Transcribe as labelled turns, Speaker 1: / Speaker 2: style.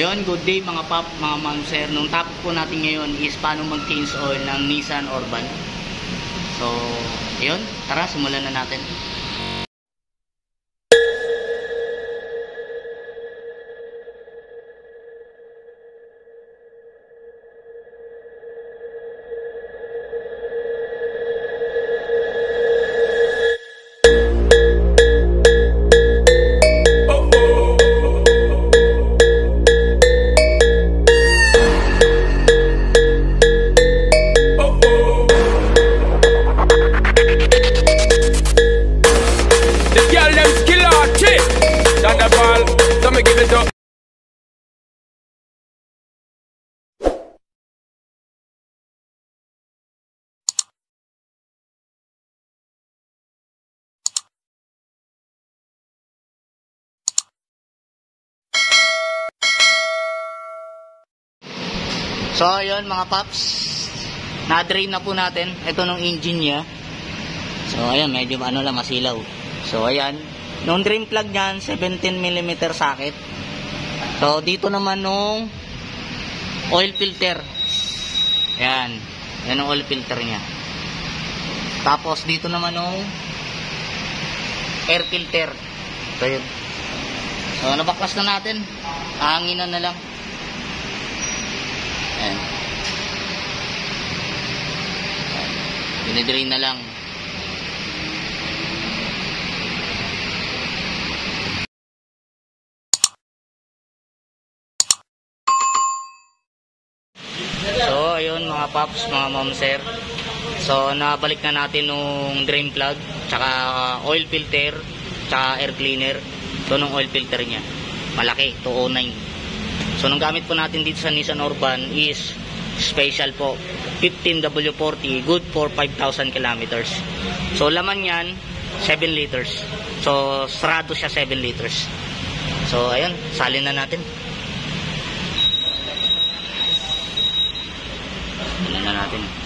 Speaker 1: Ayun, good day mga pop, mga ma'am sir. Nung topic po natin ngayon is paano mag-change oil ng Nissan Urban. So, ayun, tara simulan na natin.
Speaker 2: Me give it up.
Speaker 1: So, ayun mga paps. Na-drain na po natin. Ito nung engine niya. So, ayan, medyo ano lang, masilaw. So, ayan. Nung drain plug niyan, 17mm socket. So, dito naman nung oil filter. Ayan. Yan ang oil filter niya. Tapos, dito naman nung air filter. So, yun. So, nabaklas na natin. Hanginan na lang. Ayan. Dinidrain na lang. Ayun mga paps, mga mom sir. So, nabalik na natin nung drain plug, tsaka oil filter, tsaka air cleaner. So, nung oil filter niya. Malaki, 209. So, nung gamit po natin dito sa Nissan Urban is special po. 15W40, good for 5,000 kilometers. So, laman yan, 7 liters. So, sarado siya 7 liters. So, ayun, salin na natin. Salin na natin.